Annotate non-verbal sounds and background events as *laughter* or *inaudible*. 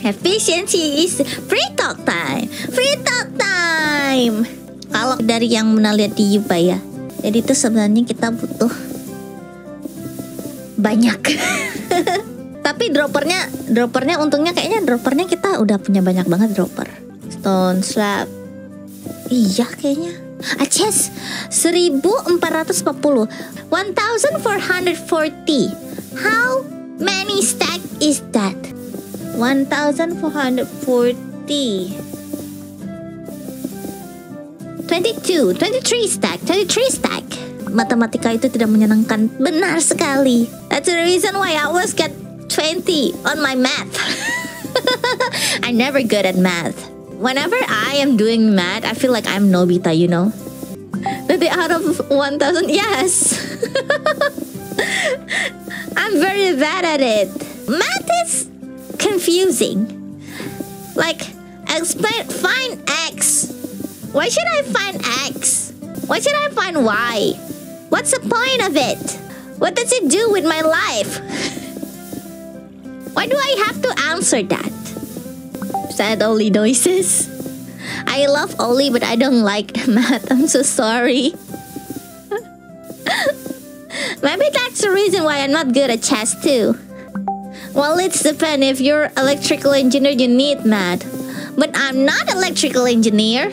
Efficiency is free talk time. Free talk time. Kalau dari yang pernah lihat di Yuba ya. Jadi itu sebenarnya kita butuh banyak. *laughs* Tapi droppernya, droppernya untungnya kayaknya droppernya kita udah punya banyak banget dropper. Stone slab. Iya kayaknya. A chest 1440 1440 How 1440 22 23 stack 23 stack Matematika itu tidak menyenangkan Benar sekali That's the reason why I always get 20 on my math *laughs* I'm never good at math whenever I am doing math, I feel like I'm Nobita, you know? That out of 1000, yes! *laughs* I'm very bad at it. Math is confusing. Like, explain, find X. Why should I find X? Why should I find Y? What's the point of it? What does it do with my life? *laughs* Why do I have to answer that? sad Ollie noises. I love Ollie, but I don't like *laughs* math. I'm so sorry. *laughs* Maybe that's the reason why I'm not good at chess too. Well, it's depend. If you're electrical engineer, you need math. But I'm not electrical engineer.